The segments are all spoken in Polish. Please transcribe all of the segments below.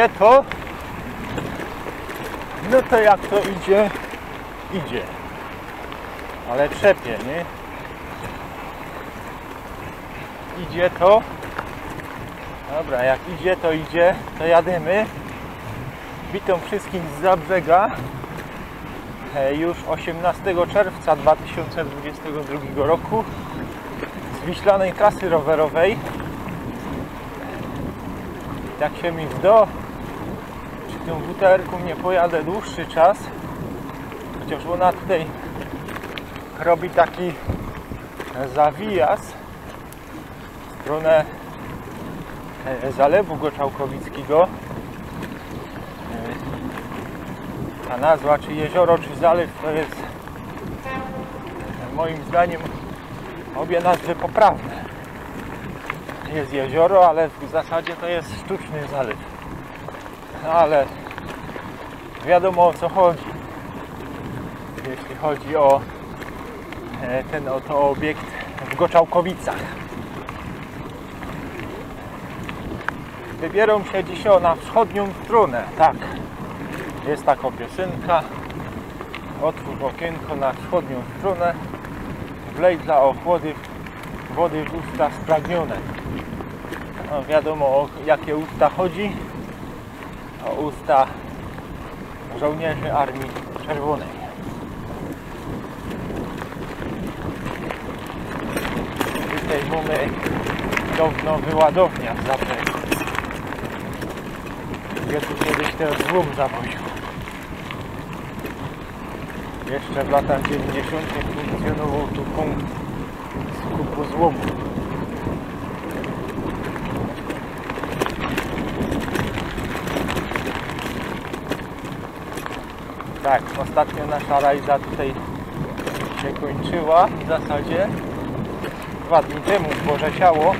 idzie, to, no to jak to idzie, idzie. Ale trzepie, nie? Idzie to. Dobra, jak idzie, to idzie, to jadymy. Witam wszystkich z brzega. E, Już 18 czerwca 2022 roku z Wiślanej trasy rowerowej. Jak się mi wdo, przy tym WTR-ku nie pojadę dłuższy czas, chociaż ona tutaj robi taki zawijas w stronę e, Zalewu Goczałkowickiego. E, Ta nazwa, czy jezioro, czy zalew, to jest e, moim zdaniem obie nazwy poprawne. Jest jezioro, ale w zasadzie to jest sztuczny zalew. Ale wiadomo o co chodzi. Jeśli chodzi o e, ten oto obiekt w Goczałkowicach. Wybieram się dzisiaj na wschodnią stronę. Tak, jest taka piosenka. Otwórz okienko na wschodnią stronę. Wlej dla ochłody wody w usta spragnione. No, wiadomo o jakie usta chodzi. O usta żołnierzy Armii Czerwonej. Tutaj mamy dawno wyładownia w. Gdzie tu kiedyś ten złom zawoził. Jeszcze w latach 90. funkcjonował tu punkt skupu złomu. Tak, ostatnio nasza rajda tutaj się kończyła w zasadzie dwa dni temu Boże Ciało.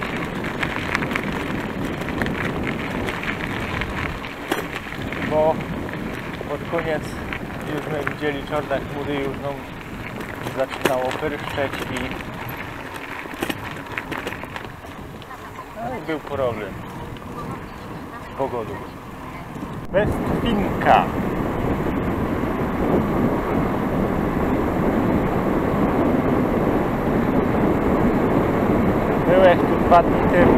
Bo pod koniec już my widzieli czarne chmury, już no, zaczynało pyrszczeć i no był problem z pogodą. Westfinka. Byłeś tu dwa dni temu.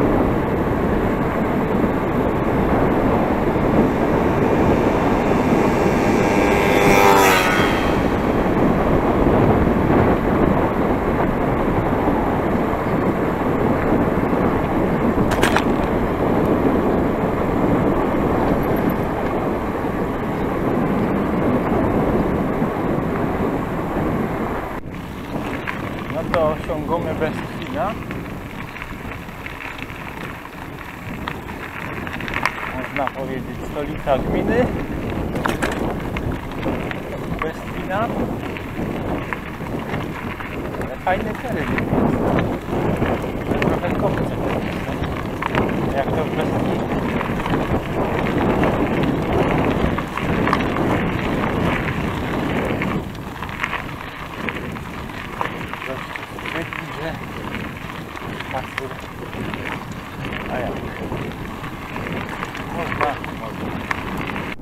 No to osiągamy bez chwila. Można powiedzieć stolica gminy. Bez chwila. Ale fajny teren. Ale Trochę kopce. Jak to w Beskinie. Dość stwierdzi, że pasur. A jak? Można, można.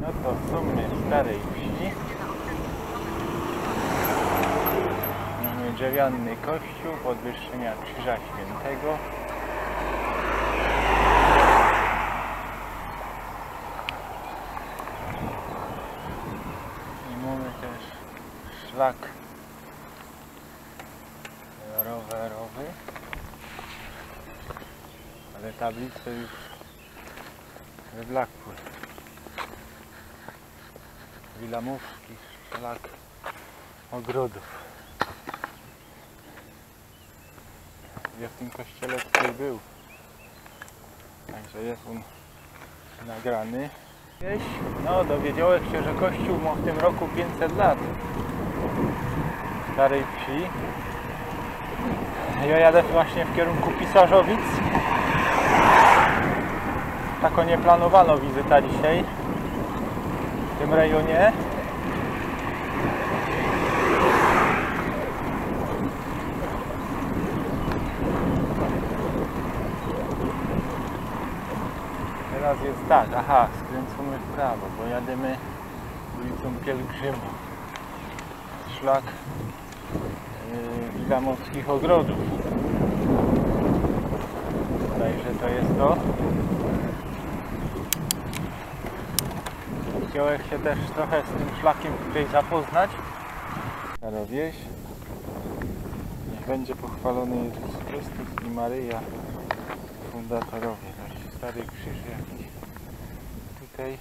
No to w sumie starej wsi. Mamy drewniany kościół podwyższenia Krzyża Świętego. I mamy też szlak rowerowy. Tablice już wyblakły. Wilamówki, szlak ogrodów. Ja w tym kościele tutaj był. Także jest on nagrany. No dowiedziałeś się, że kościół ma w tym roku 500 lat. Starej wsi. Ja jadę właśnie w kierunku Pisarzowic. Tako nie planowano wizyta dzisiaj w tym rejonie. Teraz jest tak, aha, skręcamy w prawo, bo jadziemy ulicą Pielgrzyma. Szlak yy, Wila Morskich Ogrodów. Bodajże to jest to. Chciałem się też trochę z tym szlakiem tutaj zapoznać. Stara wieś. Niech będzie pochwalony Jezus Chrystus i Maryja, fundatorowie. Taki stary krzyż jakiś. Tutaj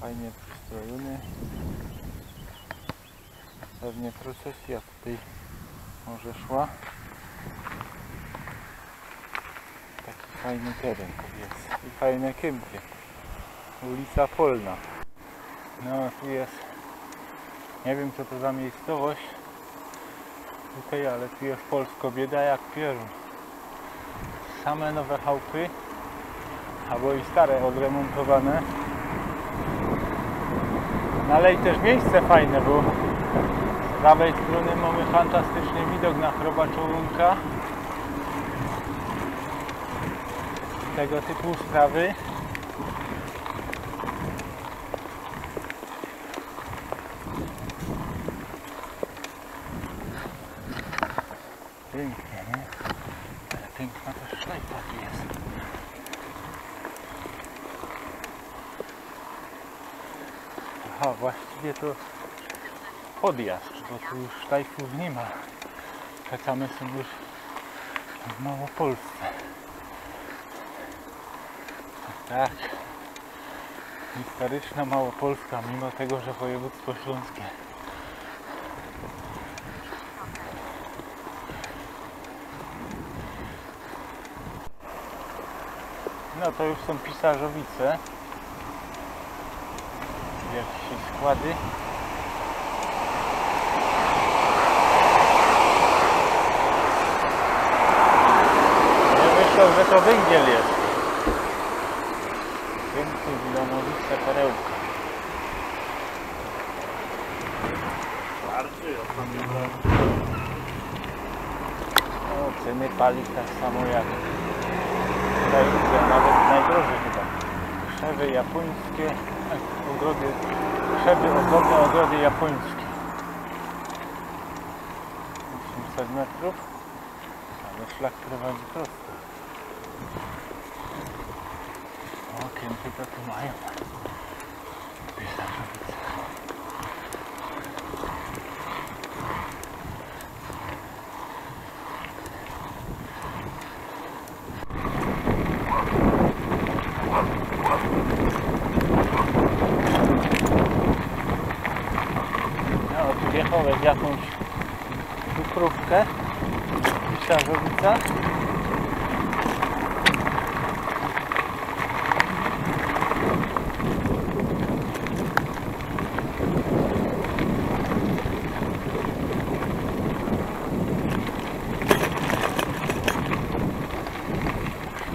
fajnie przystrojony. Pewnie procesja tutaj może szła. Fajny teren jest. I fajne kępie. Ulica Polna. No tu jest. Nie wiem co to za miejscowość. Tutaj, ale tu jest polsko bieda jak pierun. Same nowe chałupy. Albo i stare odremontowane. No ale i też miejsce fajne, bo z prawej strony mamy fantastyczny widok na Chrobaczołunka. Tego typu sprawy. Pięknie, nie? Ale piękna też szlajfa tu jest. Aha, właściwie to podjazd, bo tu już szlajfów nie ma. Czekamy są już w Małopolsce. Tak. Historyczna Małopolska, mimo tego, że województwo śląskie. No to już są pisarzowice. Jakieś składy. Ja myślał, że to węgiel jest. Piękny Wilanowice perełka. Paliw tak samo jak widzę, nawet najdrożej chyba. Krzewy japońskie, e, ogrody, krzewy ozdobne ogrody japońskie. 800 metrów, ale szlak prowadzi prosto. O, kępy to tu mają. Pisarzowice. W jakąś cukrówkę. Pisarzowica.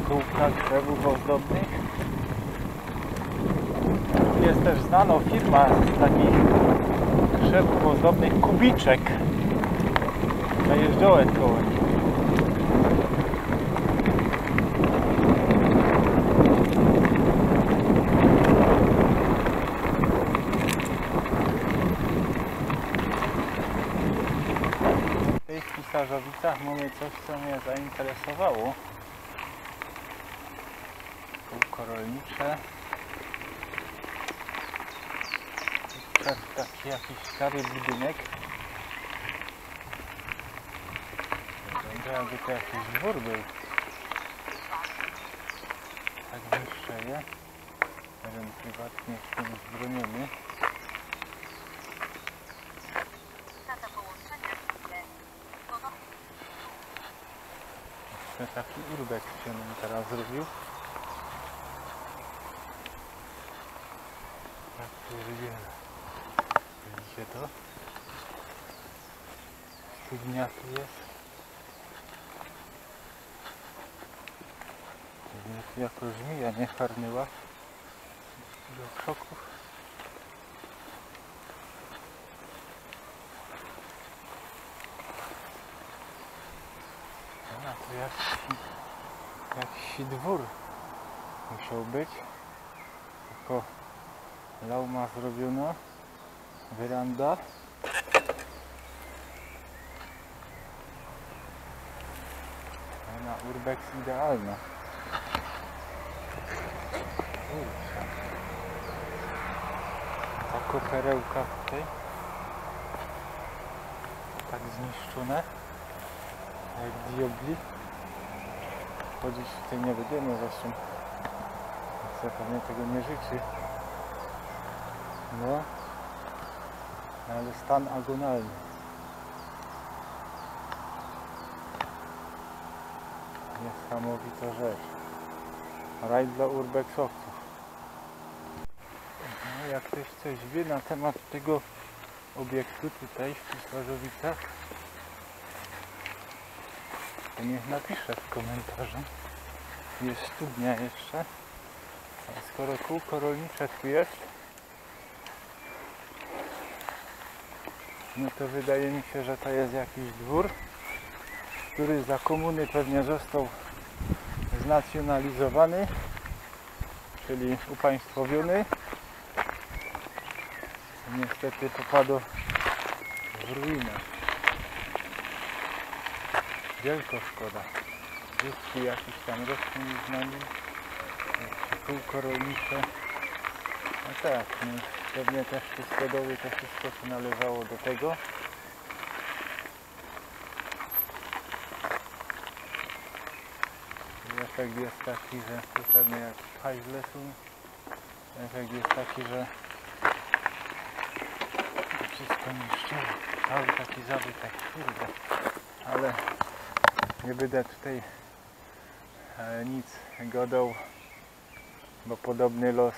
Szkółka krzewów ozdobnych. Jest też znana firma z takich krzewów ozdobnych Kubiczek. Zajeżdżałem koło nich. W tych pisarzowicach mamy coś, co mnie zainteresowało. Kółko rolnicze. Tak, taki jakiś stary budynek. Wygląda jakby to jakiś dwór był. Tak wyższeje. Jeden prywatnie z tym zbroniony. Taki urbex się nam teraz zrobił. Tak pierdziele. Widzicie to? Tu jest. Jako żmija nie farnyła. Do krzoków. A tu jakiś Jakiś dwór musiał być. Tylko lauma zrobiona. Wyranda. Na urbex idealna. Tako perełka tutaj. Tak zniszczone. Jak diobli. Chodzić tutaj nie będziemy zresztą. Pewnie tego nie życzy. No. Ale stan agonalny. Niesamowita rzecz. Raj dla urbexowców. No, jak ktoś coś wie na temat tego obiektu tutaj w Pisłarzowicach, to niech napisze w komentarzu. Jest studnia jeszcze. A skoro kółko rolnicze tu jest, no to wydaje mi się, że to jest jakiś dwór, który za komuny pewnie został znacjonalizowany, czyli upaństwowiony. Niestety popadł w ruinę. Wielko szkoda. Resztki jakiś tam roślin z nami. Kółko rolnicze. No tak, no, pewnie też te stodoły to wszystko co należało do tego. Efekt jest taki, że tu pewnie jak hajzle są. Efekt jest taki, że wszystko niszczyło. Cały taki zabytek, kurde. Ale nie będę tutaj e, nic godał, bo podobny los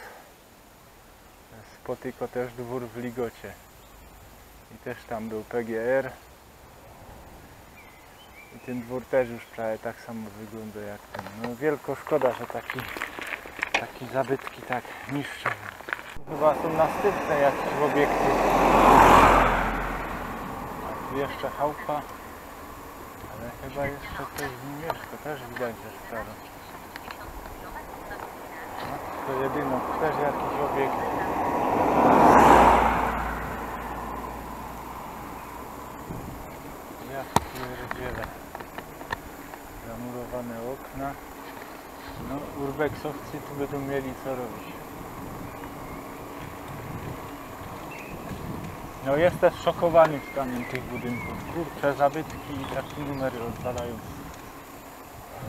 spotyka też dwór w Ligocie. I też tam był PGR. I ten dwór też już prawie tak samo wygląda jak ten. No wielko szkoda, że taki, taki zabytki tak niszczą. Chyba są następne jakieś obiekty. A tu jeszcze chałupa. Ale chyba jeszcze ktoś w nim mieszka. Też widać, że staro. No, to jedyno. Też jakiś obiekt. Ja pierdzielę. Zamurowane okna. Urbexowcy tu będą mieli co robić. No jest też szokowany stanem tych budynków. Kurcze zabytki i takie numery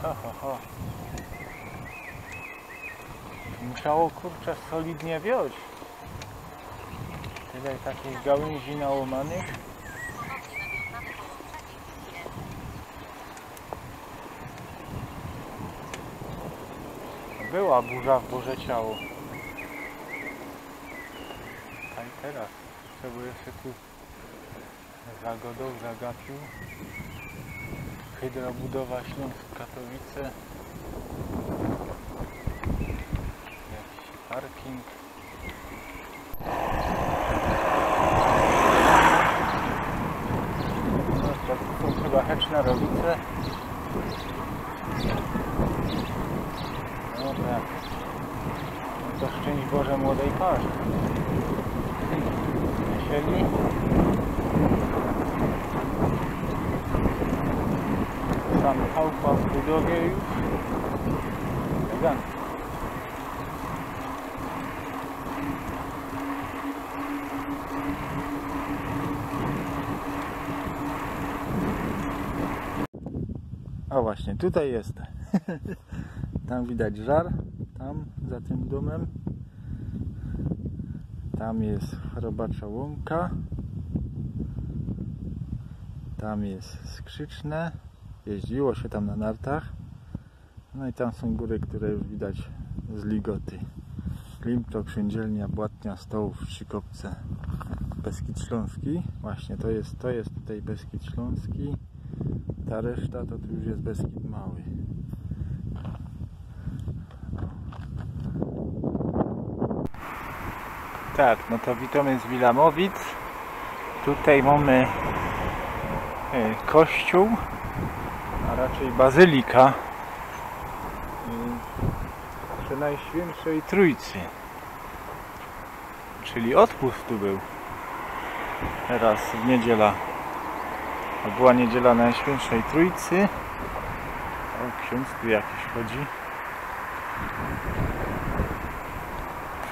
ha. Musiało kurczę solidnie wioć. Tyle takich gałęzi nałomanych. Była burza w Boże Ciało. A i teraz trzeba jeszcze tu zagodą, zagapił. Hydrobudowa Śląsk Katowice. Jakiś parking. No, to są chyba heczne rowice. No tak. No to szczęść Boże młodej parze. Siedzi. Sam budowie już. Elegancko. O właśnie, tutaj jest. Tam widać żar, tam za tym domem. Tam jest robacza łąka. Tam jest skrzyczne. Jeździło się tam na nartach. No i tam są góry, które już widać z ligoty. Klimto, Księdzielnia, Błatnia, Stołów, Trzykopce, Beskid Śląski. Właśnie to jest, to jest tutaj Beskid Śląski. Ta reszta to tu już jest Beskid Mały. Tak, no to witamy z Wilamowic. Tutaj mamy e, kościół, raczej bazylika Ulicy Najświętszej Trójcy. Czyli odpust tu był. Teraz w niedziela. Była niedziela Najświętszej Trójcy. O, ksiądz tu jakiś chodzi.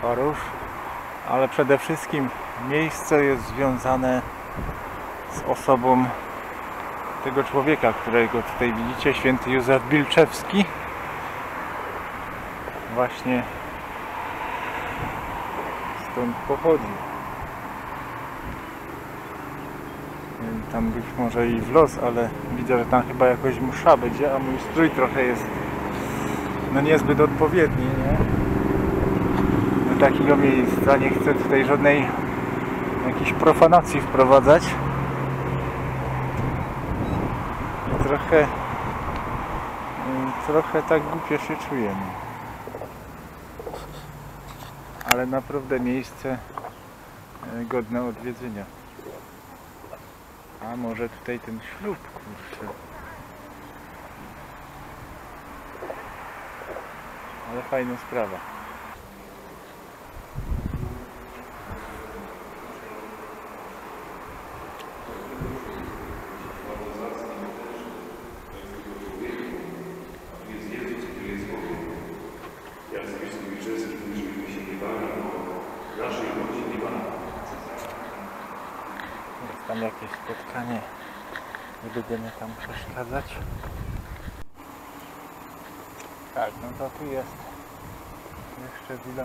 Farusz. Ale przede wszystkim miejsce jest związane z osobą tego człowieka, którego tutaj widzicie, święty Józef Bilczewski. Właśnie stąd pochodzi. Tam być może i w los, ale widzę, że tam chyba jakoś msza będzie, a mój strój trochę jest no niezbyt odpowiedni, nie? Do takiego miejsca nie chcę tutaj żadnej jakiejś profanacji wprowadzać. I trochę mm, trochę tak głupio się czujemy. Ale naprawdę miejsce e, godne odwiedzenia. A może tutaj ten ślub, kurczę. Ale fajna sprawa. Jest tam jakieś spotkanie. Nie będziemy tam przeszkadzać. Tak, no to tu jest jeszcze Villa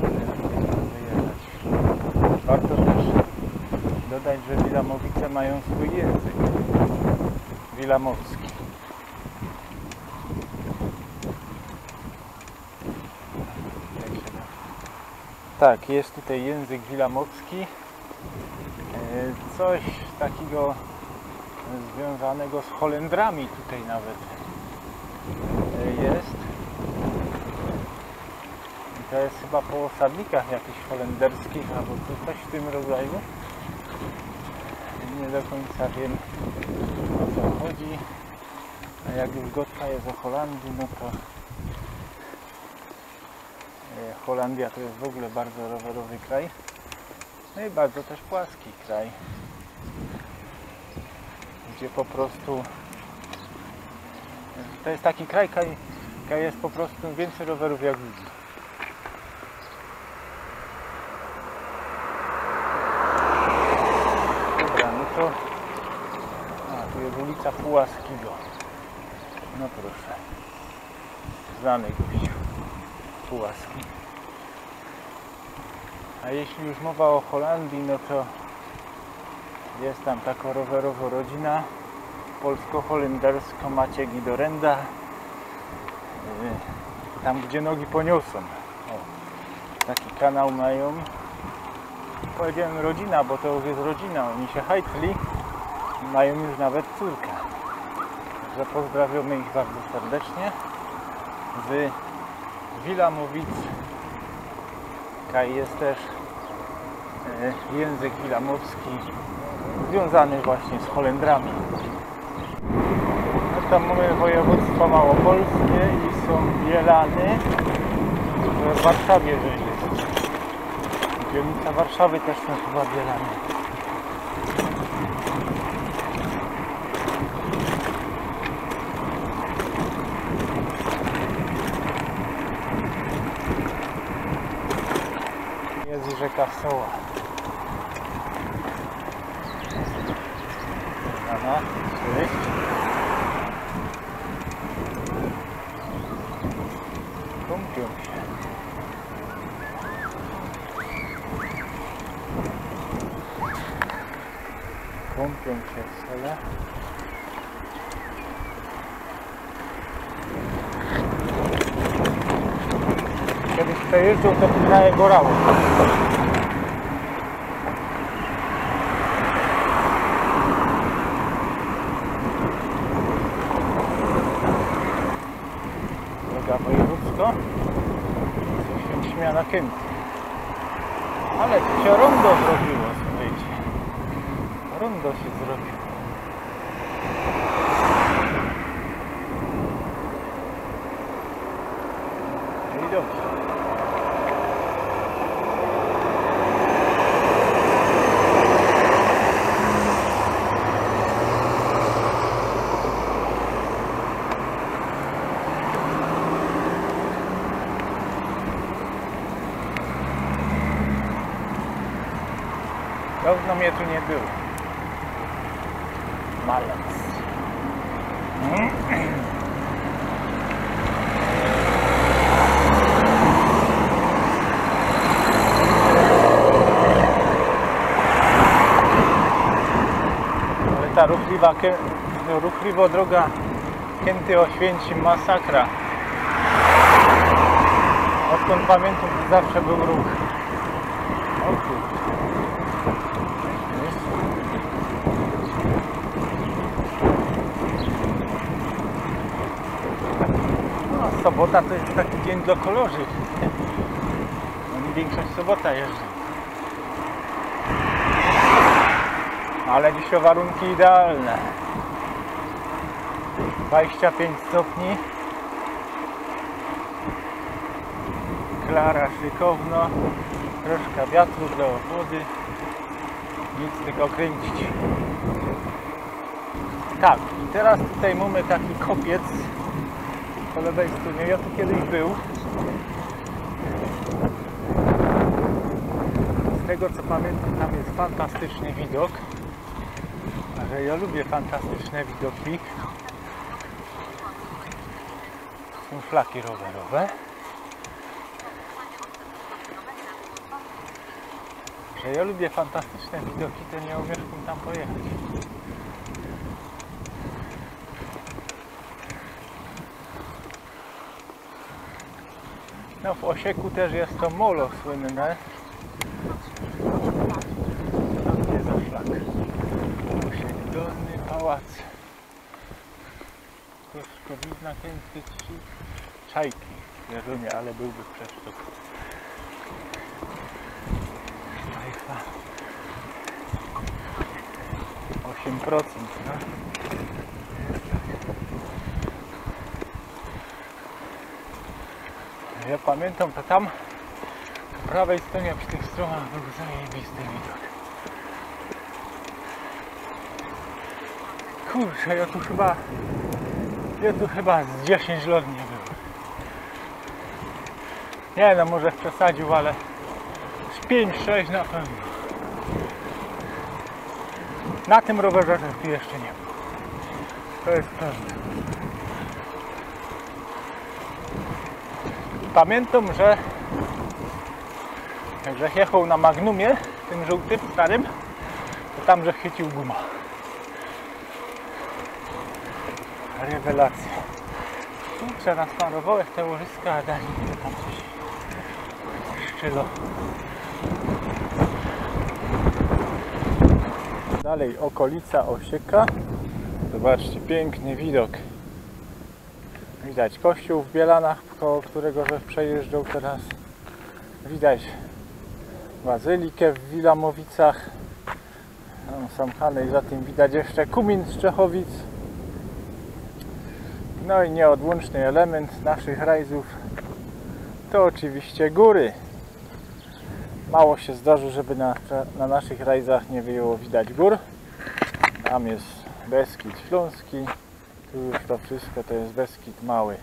to jest tutaj parking. Wyjechać. Warto też dodać, że Wilamowice mają swój język. Wilamowski. Tak, jest tutaj język wilamowski. E, Coś takiego związanego z Holendrami tutaj nawet e, jest. To jest chyba po osadnikach jakichś holenderskich albo co- coś w tym rodzaju. Nie do końca wiem o co chodzi. A jak już gotka jest o Holandii, no to Holandia to jest w ogóle bardzo rowerowy kraj. No i bardzo też płaski kraj. Gdzie po prostu to jest taki kraj, kraj jest po prostu więcej rowerów jak ludzi. Dobra, no to a, tu jest ulica Pułaskiego. No proszę. Znany gościu. Pułaski. A jeśli już mowa o Holandii, no to jest tam taka rowerowa rodzina. Polsko-holendersko Maciek i Dorenda Yy, tam gdzie nogi poniosą. O, taki kanał mają. Powiedziałem rodzina, bo to już jest rodzina. Oni się hajtli. Mają już nawet córkę. Także pozdrawiamy ich bardzo serdecznie. Z Wilamowic Kaj jest też e, język wilamowski związany właśnie z Holendrami. No tam mamy województwo małopolskie i są Bielany, w Warszawie że jest. Dzielnica Warszawy też są chyba Bielany. Jest rzeka Soła. Znana, cześć. Kąpią się. Kąpią się w sole. Kiedyś przejeżdżał, to trochę gorało. Droga wojewódzka. Co się śmiana Kęty. Ale tu się rondo zrobiło, słuchajcie. Rondo się zrobiło. widoki. Dawno mnie tu nie było. Malec. Ale ta ruchliwa, no, droga Kęty Oświęcim masakra. Odkąd pamiętam, to zawsze był ruch. O. No, sobota to jest taki dzień dla kolorzy. Większość sobota jeżdżą. Ale dzisiaj warunki idealne. 25 stopni. Klara szykowno. Troszkę wiatru dla wody. Nic tylko kręcić. Tak, i teraz tutaj mamy taki kopiec po lewej stronie. Ja tu kiedyś był. Z tego co pamiętam, tam jest fantastyczny widok. Że ja lubię fantastyczne widoki. Są szlaki rowerowe. Że ja lubię fantastyczne widoki, to nie umieszkam tam pojechać. No w Osieku też jest to molo słynne. To nie za szlak. Osiek Dolny Pałac. 3. Czajki. Wierzumie, ale byłby przeszczep. Szlajfa. 8%, no. Ja pamiętam, to tam po prawej stronie przy tych stronach był zajebisty widok. Kurczę, ja tu chyba ja tu chyba z 10 lat nie było. Nie no, może przesadził, ale z 5-6 na pewno. Na tym rowerze tu jeszcze nie było. To jest pewne. Pamiętam, że jak jechał na Magnumie, tym żółtym, starym, to tam, że chycił guma. Rewelacja. Kurczę, nasmarowałeś te łożyska, a dali mi tam coś szczylo. Dalej okolica Osieka. Zobaczcie, piękny widok. Widać kościół w Bielanach, koło którego że przejeżdżał teraz. Widać bazylikę w Wilamowicach. Tam i za tym widać jeszcze Kumin z Czechowic. No i nieodłączny element naszych rajzów to oczywiście góry. Mało się zdarzy, żeby na, na naszych rajzach nie było widać gór. Tam jest Beskid Śląski. Tu już to wszystko to jest Beskid Mały.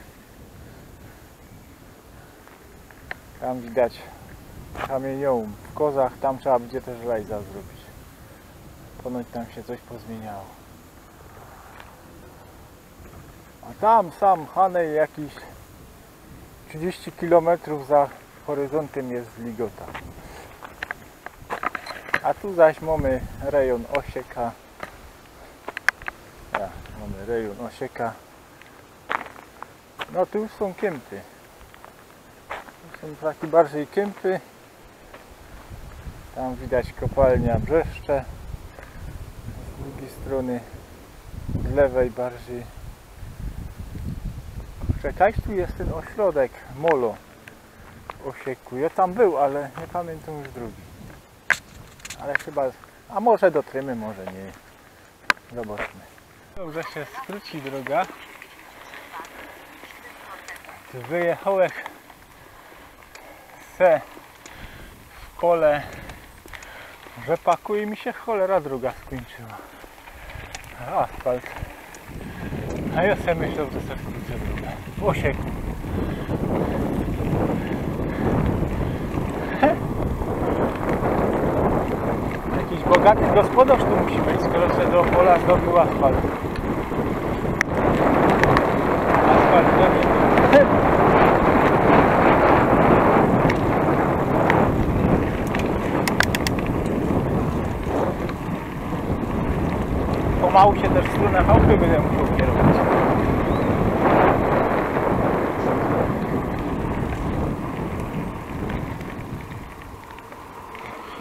Tam widać kamieniołom w kozach. Tam trzeba będzie też rajza zrobić. Ponoć tam się coś pozmieniało. A tam sam Hanej jakiś 30 km za horyzontem jest Ligota. A tu zaś mamy rejon Osieka. Ja, mamy rejon Osieka. No tu są kępy. Tu są takie bardziej kępy. Tam widać kopalnia Brzeszcze. Z drugiej strony, z lewej bardziej. Czekaj, tu jest ten ośrodek Molo Osieku. Ja tam był, ale nie pamiętam już drugi. Ale chyba, a może dotrzymy, może nie. Zobaczmy. Dobrze się skróci droga. Tu chce w pole rzepaku i mi się cholera druga skończyła. Asfalt. A ja sobie myślał, że sobie wkrótce drugą. W osieku. Jakiś bogaty gospodarz tu musi być, skoro sobie do pola zdobył. Asfalt to nie... Pomału się też w stronę chałupy będę musiał kierować.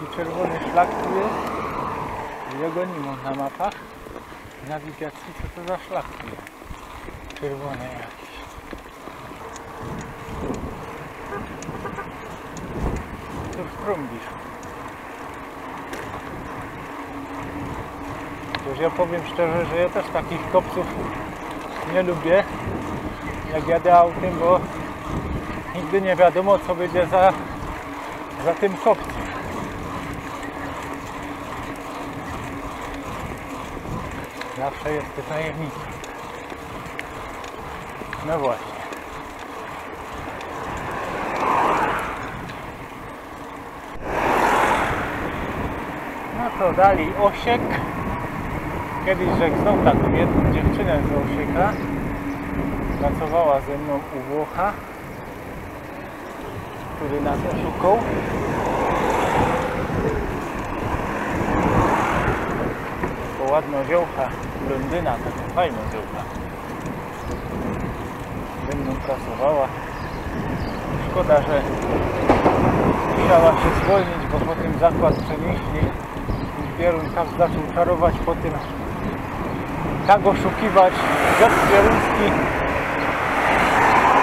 I czerwony szlak tu jest. Ja go nie mam na mapach nawigacji, co to za szlak tu jest. Czerwony jakiś. To wtrąbisz. Chociaż ja powiem szczerze, że ja też takich kopców nie lubię, jak jadę autem, bo nigdy nie wiadomo, co będzie za, za tym kopcem. Zawsze jest to tajemnica. No właśnie. No to dali osiek. Kiedyś żegnał taką jedną dziewczynę z osieka. Pracowała ze mną u Włocha, który nas oszukał. To ładna ziołka, blondyna, taka fajna ziołka. Ze mną pracowała. Szkoda, że musiała się zwolnić, bo potem zakład przenieśli i Pierun tak zaczął czarować po tym, tak oszukiwać Piotr Pieruński,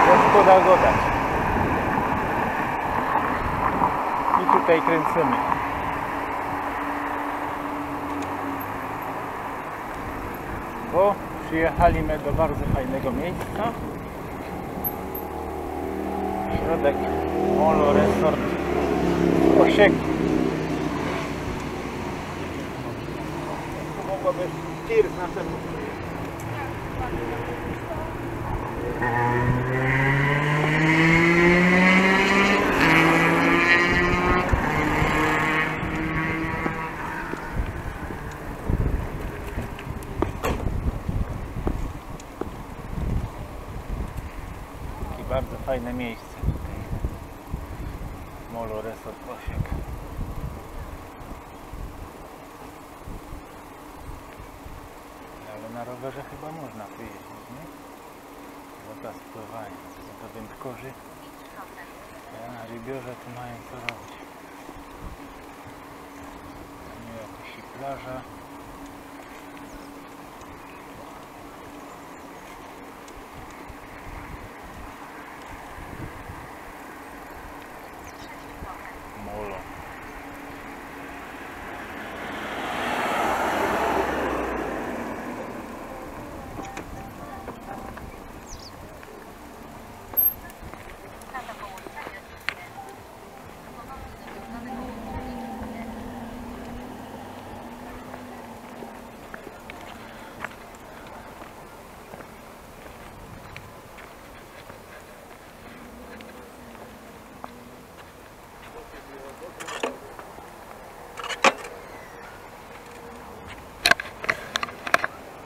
że szkoda go dać. I tutaj kręcimy. Bo przyjechaliśmy do bardzo fajnego miejsca. Środek Molo Resort Osieku. Tu mogłaby tir na ten Takie bardzo fajne miejsce tutaj. Molo Resort Osiek. Ale na rowerze chyba można pojeździć, nie? Woda spływania. No to wędkorzy. Ja na rybiorze tu mają co robić. Tam nie jakaś i plaża. Molo. Data połączenia nie. Ponownie nieznanego połączenia nie.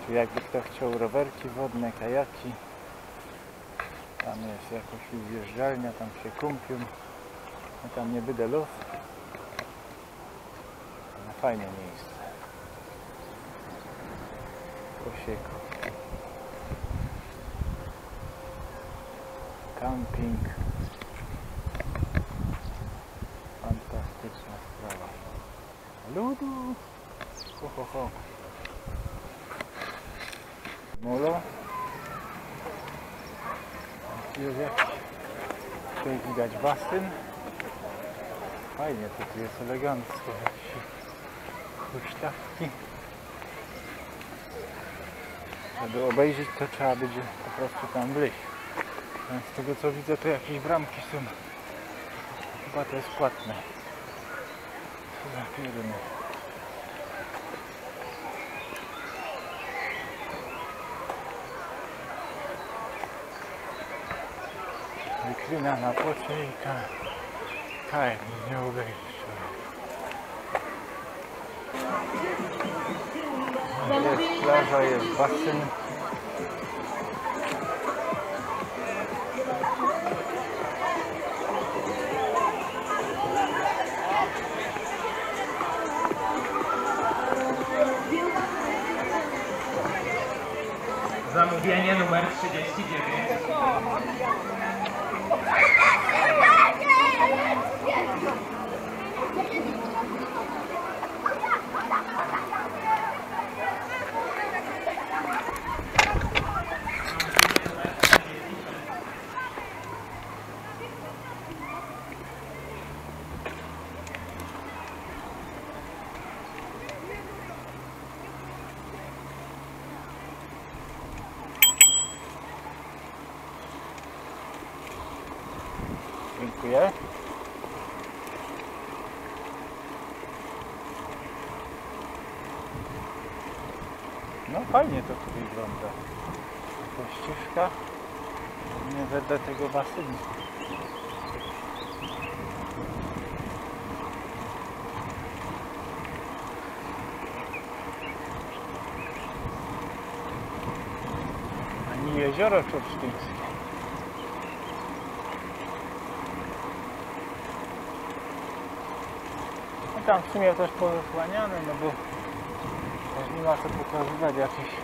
Tu jakby kto chciał rowerki wodne, kajaki. Tam jest jakaś uwjeżdżalnia, tam się kąpią. No tam nie będę los. No, fajne miejsce. Kosieku. Camping. Fantastyczna sprawa. Ludu. Ho, ho, ho. Molo. Tu jest jakiś, tutaj basen. Fajnie, to tu jest elegancko. Huśtawki. Żeby obejrzeć to trzeba będzie po prostu tam wleźć. A Z tego co widzę to jakieś bramki są Chyba to jest płatne. Co za Wiklina na płocie i ka kajem nie obejrzę. Jest plaża, jest basen. Zamówienie numer 39. Dziękuję. No fajnie to tu wygląda. To ścieżka. Nie będę tego basenu. Ani jezioro czorsztyńskie. No tam w sumie też pozasłaniane, no bo nie ma co pokazywać jakichś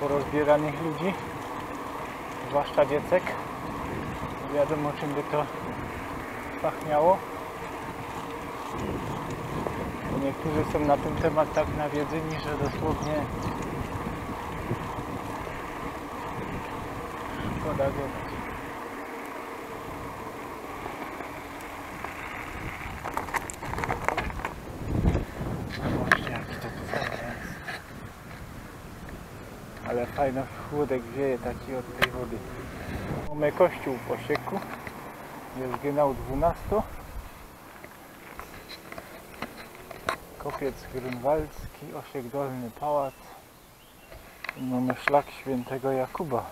porozbieranych ludzi, zwłaszcza dziecek. Nie wiadomo czym by to pachniało. Niektórzy są na ten temat tak nawiedzeni, że dosłownie szkoda gadać. Zobaczcie jaki to tutaj jest. Ale fajny chłodek wieje taki od tej wody. Mamy kościół po sieku. Jest genau 12. Kopiec grunwaldzki, Osiek Dolny Pałac. I mamy szlak świętego Jakuba.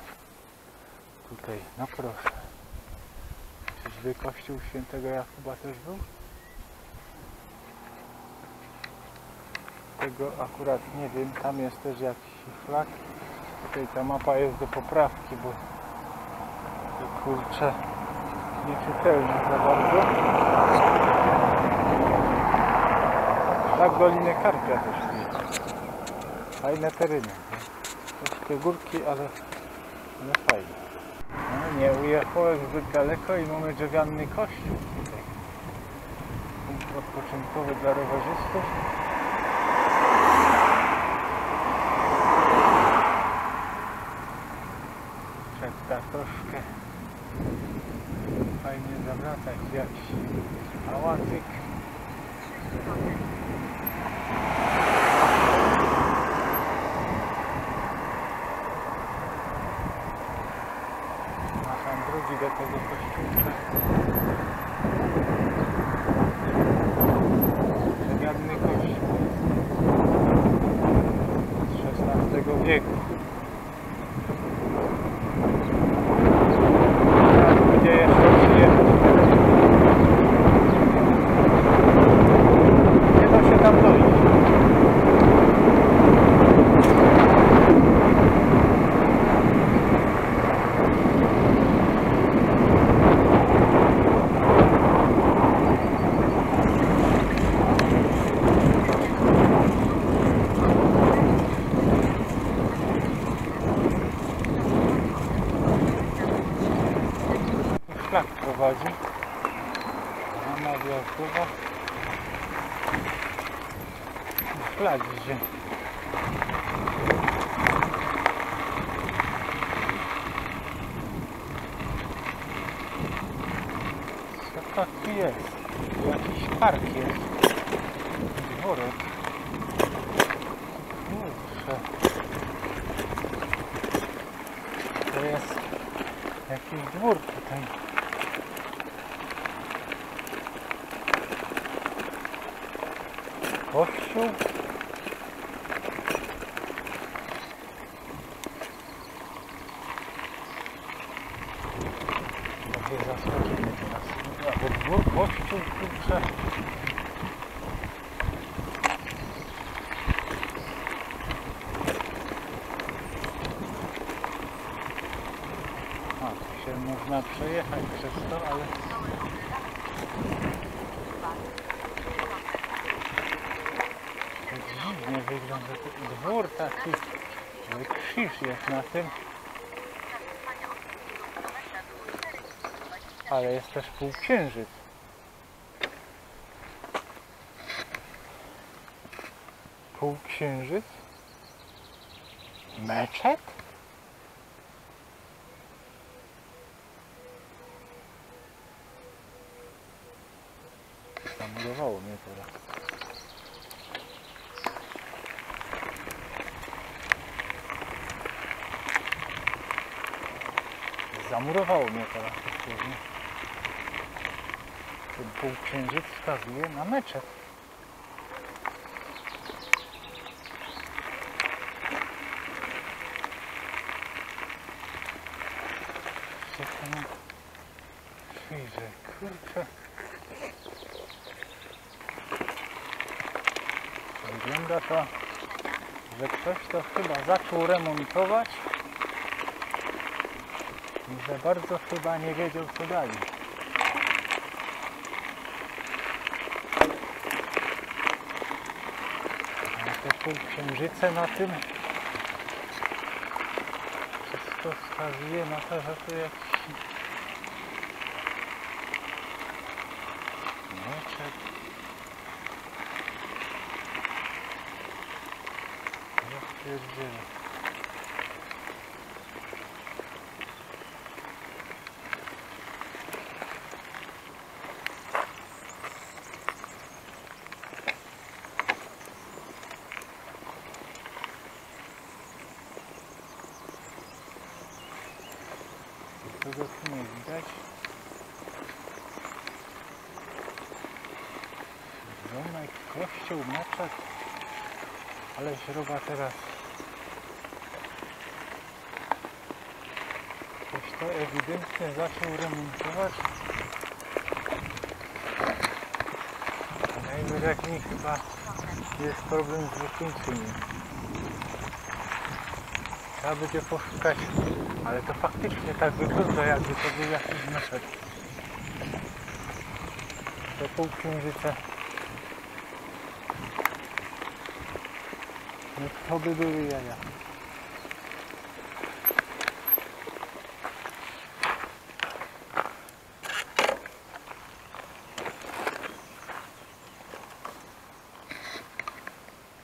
Tutaj, no proszę. Czyżby kościół świętego Jakuba też był? Tego akurat nie wiem, tam jest też jakiś szlak. Tutaj ta mapa jest do poprawki, bo kurczę nieczytelne za bardzo. Szlak Doliny Karpia też jest. Fajne tereny. Troszkę górki, ale, ale fajnie. No, nie ujechałem zbyt daleko i mamy drzewiany kościół tutaj. Punkt odpoczynkowy dla rowerzystów. Trzeba troszkę fajnie zawracać jakiś pałacyk. Ma tam drugi do tego kościółka. Drewniany kościół z XVI wieku. Gdzie jeszcze przyjechać? Nie da się tam dojść. Szlak prowadzi. Rama wjazdowa. Szlak idzie. Co to tu jest? Tu Jakiś park jest. Dworek. Kurczę. To jest jakiś dwór tutaj. kościół. Może zaskoczymy teraz. Dwór, kościół, kurczę. A, tu się można przejechać przez to, ale... To dziwnie wygląda. Dwór taki, krzyż jest na tym, ale jest też półksiężyc. Półksiężyc? Meczet? Zamurowało mnie teraz. Zamurowało mnie teraz dosłownie. Ten półksiężyc wskazuje na meczet. Krzyże, kurczę. Wygląda to, że ktoś to chyba zaczął remontować i za bardzo chyba nie wiedział co dalej. A te półksiężyce na tym wszystko wskazuje na to, że to jakiś meczet. Ja pierdzielę. Tego tu nie widać. Domek, kościół, meczet. Śruba teraz. Ktoś to ewidentnie zaczął remontować. Najwyraźniej chyba jest problem z wykończeniem. Trzeba będzie poszukać, ale to faktycznie tak wygląda, jakby to był jakiś meczet. To półksiężyce. No to by były jaja.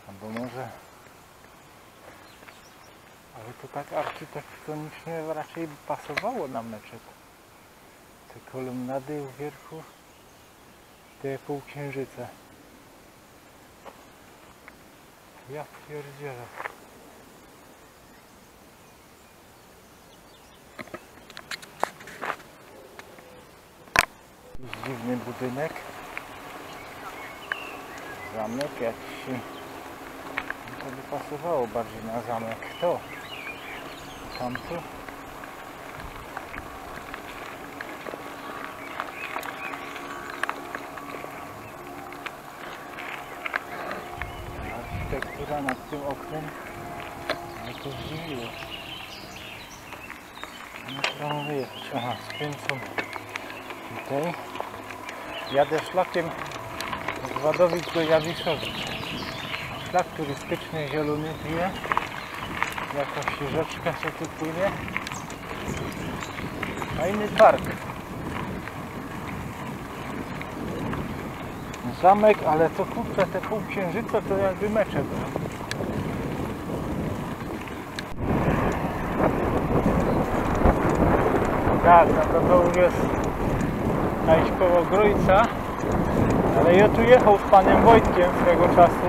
Albo może... Ale to tak architektonicznie raczej pasowało na meczet. Te kolumnady u wierchu, te półksiężyce. Ja pierdzielę. Dziwny budynek. Zamek jakiś. To by pasowało bardziej na zamek. To. Tamtu. Architektura nad tym oknem mnie to zdziwiło. No mam wyjechać. Aha, skręcam tutaj. Jadę szlakiem z Wadowic do Jawiszowicz. Szlak turystyczny zielony pije. Jakaś rzeczka co tu płynie. Fajny park. Zamek, ale to kurczę, te półksiężyce to jakby mecze były. Tak, to to już jest gdzieś koło Grójca. Ale ja tu jechał z panem Wojtkiem swego czasu.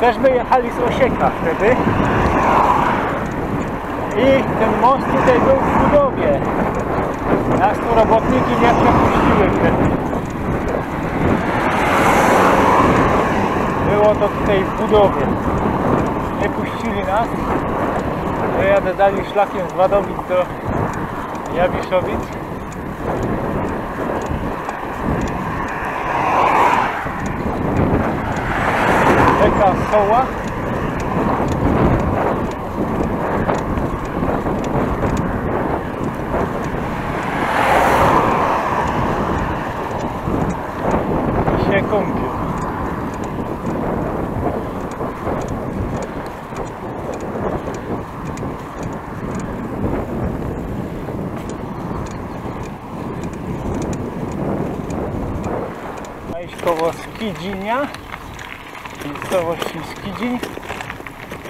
Też by jechali z Osieka wtedy. I ten most tutaj był w budowie. Nas tu robotniki nie przepuściły wtedy. Było to tutaj w budowie. Nie puścili nas. Ja jadę dalej szlakiem z Wadowic do Jawiszowic. Rzeka Soła. I się kąpią. Ma iść koło Skidzinia, miejscowości Skidziń.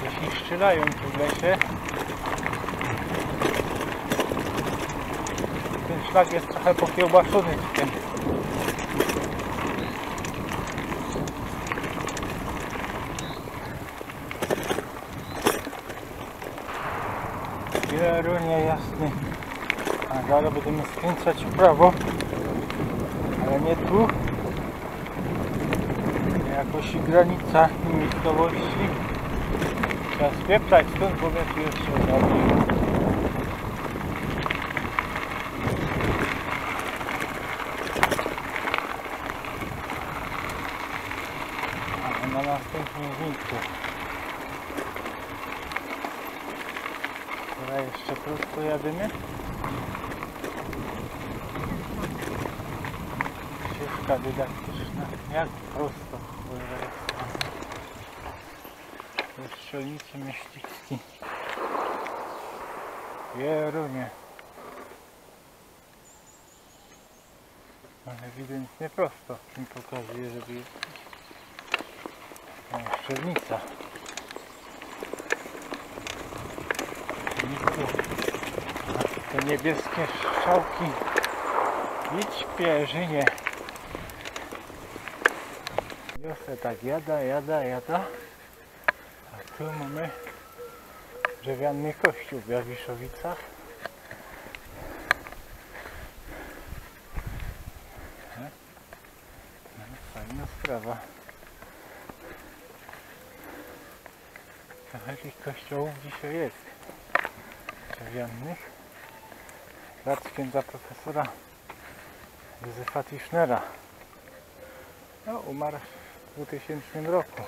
Jeśli strzelają tu w lesie. Ten szlak jest trochę pokiełbaszony tutaj. Kierunie jasny. A zaraz będziemy skręcać w prawo. Ale nie tu. Jakoś granica miejscowości. Trzeba spieprzać stąd, bo tu jeszcze zabił. Ale na następnym zniku. Teraz jeszcze prosto jadymy. Ścieżka dydaktyczna. Jak prosto jest. Do strzelnicy Myślicki. Wierunie. Ale ewidentnie prosto mi pokazuje, żeby jest o, strzelnica. Nic tu. A Te niebieskie strzałki. Idź pierzynie. Wiosę tak jada, jada, jada. A tu mamy drewniany kościół w Jawiszowicach. E? No, Fajna sprawa. Trochę tych kościołów dzisiaj jest. Drewnianych. Brat księdza profesora Józefa Tischnera. No, umarł 2000 roku.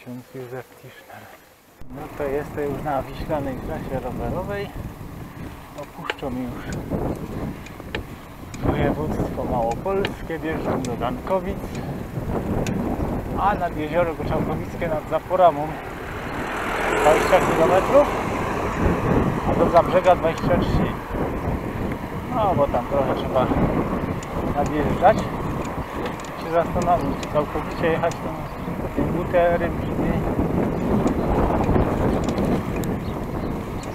Ksiądz Józef Tischner. No to jestem już na wiślanej trasie rowerowej. Opuszczą już województwo małopolskie, wjeżdżam do Dankowic, a nad jezioro Goczałkowickie nad Zaporamą 20 km, a do Zabrzega 23 no bo tam trochę trzeba nadjeżdżać zastanowić, całkowicie jechać do tej butery, biny.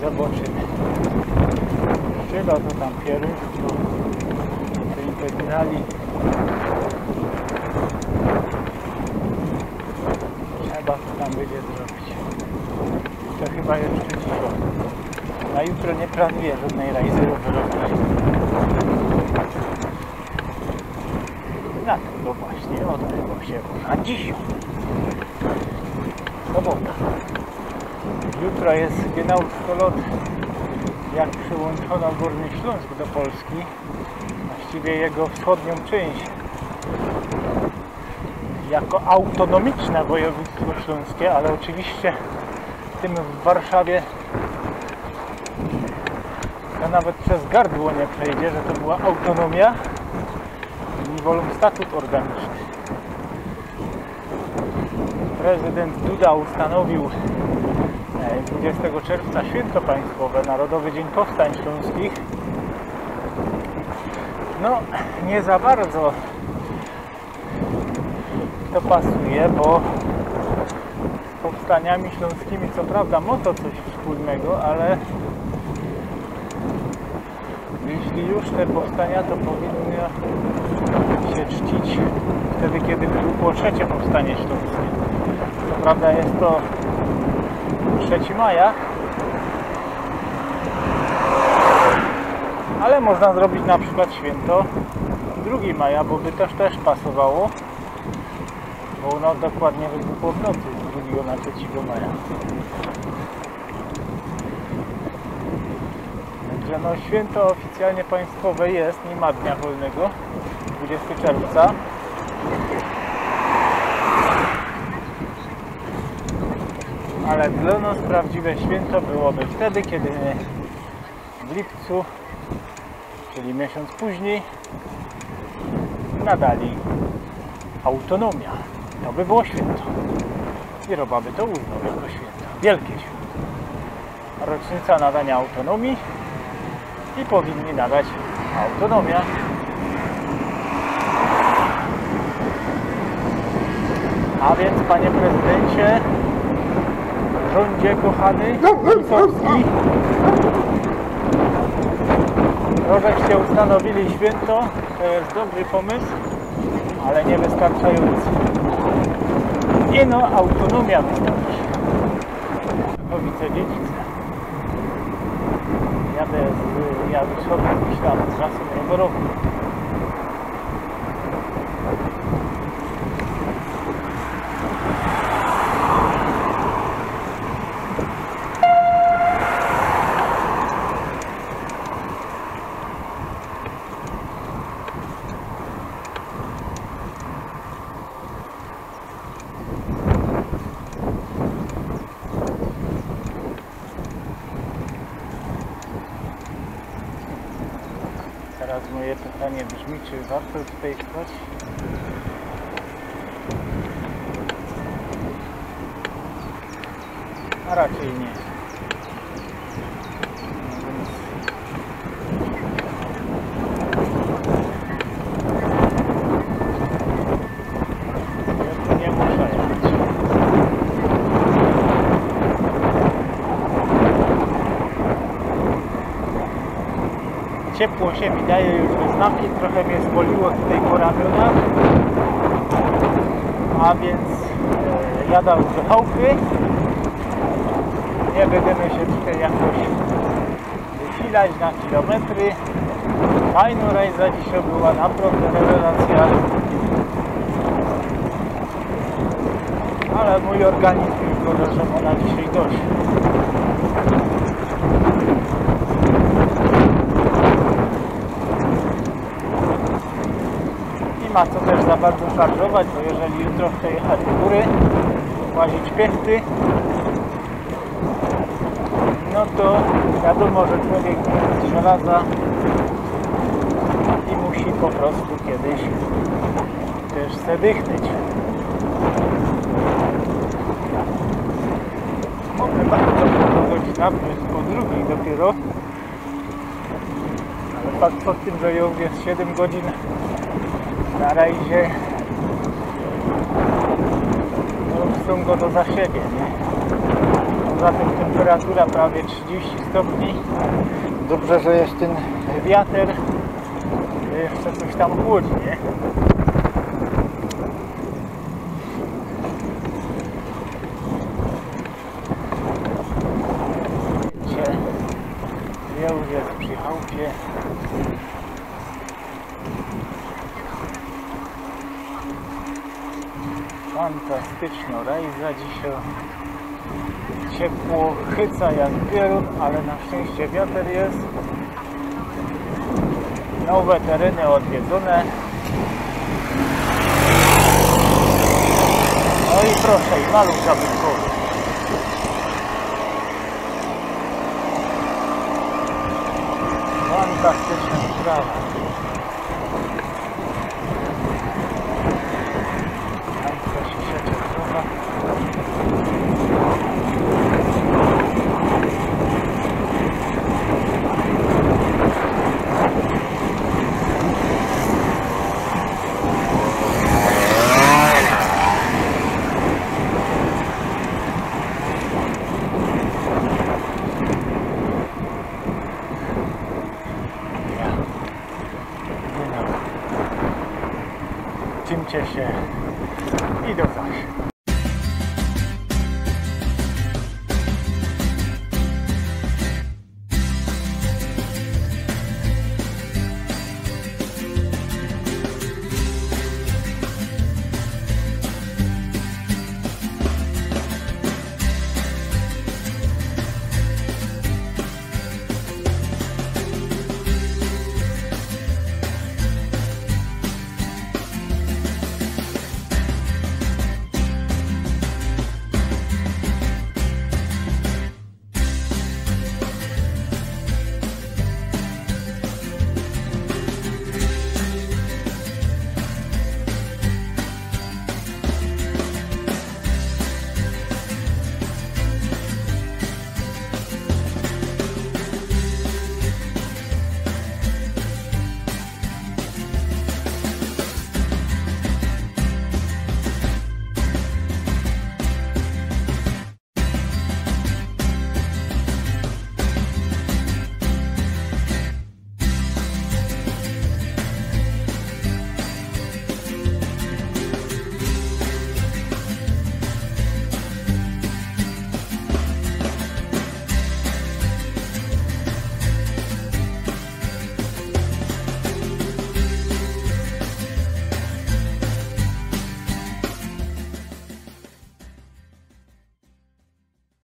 Zobaczymy. Szczylo to tam pieruch, to, to integrali. Trzeba to tam będzie zrobić. To chyba jeszcze dzisiaj. Na jutro nie planuję żadnej rajzy rowerowej. Na to właśnie odbyło się na dziś. Sobota. Jutro jest Gienaucko lot, jak przyłączono Górny Śląsk do Polski. Właściwie jego wschodnią część. Jako autonomiczne województwo śląskie, ale oczywiście tym w Warszawie to nawet przez gardło nie przejdzie, że to była autonomia wolą statut organiczny. Prezydent Duda ustanowił e, 20 czerwca święto państwowe, Narodowy Dzień Powstań Śląskich. No, nie za bardzo to pasuje, bo z powstaniami śląskimi co prawda ma to coś wspólnego, ale jeśli już te powstania, to powinny się czcić wtedy, kiedy wybuchło trzecie powstanie śląskie. Co prawda jest to 3 maja, ale można zrobić na przykład święto 2 maja, bo by też też pasowało. Bo no dokładnie wybuchło w nocy z 2 na 3 maja. Także no święto oficjalnie państwowe jest, nie ma dnia wolnego. 20 czerwca. Ale dla nas prawdziwe święto byłoby wtedy, kiedy w lipcu, czyli miesiąc później, nadali autonomia. To by było święto. I Roba by to uznał jako święto. Wielkie święto. Rocznica nadania autonomii i powinni nadać autonomia. A więc, panie prezydencie, rządzie kochany, Pisowski, to żeście ustanowili święto, to jest dobry pomysł, ale niewystarczający. Nie no, autonomia wystarczy. Powice dziedzice. Jadę z Jaduszowa gdzieś tam trasą rowerową. Teraz pytanie brzmi, czy warto tutaj stać? A raczej nie. Ciepło się mi daje już znaki, trochę mnie zboliło tutaj po ramionach. A więc e, jadam z chałupy. Nie będziemy się tutaj jakoś wysilać na kilometry. Fajna rejza dzisiaj była, naprawdę rewelacja. Ale mój organizm już go, że mu na dzisiaj dość. Ma co też za bardzo szarżować, bo jeżeli jutro chcę jechać w góry, łazić piechty, no to wiadomo, że człowiek nie jest żelaza i musi po prostu kiedyś też se dychnąć. Mogę bardzo do godzina, bo jest po drugiej dopiero. Ale fakt pod tym, że ją jest 7 godzin na no, chcą go do za siebie, nie? Poza tym temperatura prawie 30 stopni. Dobrze, że jest ten wiater. Jeszcze coś tam chłodzi, nie? Wiecie, Ja już jest przy chałupie. Fantastyczna rejza dzisiaj. Ciepło chyca jak piorun, ale na szczęście wiatr jest. Nowe tereny odwiedzone. No i proszę, i maluch zabytkowy. Fantastyczna sprawa. Tam coś się krowa. Ja. Nie. Czymcie się i do.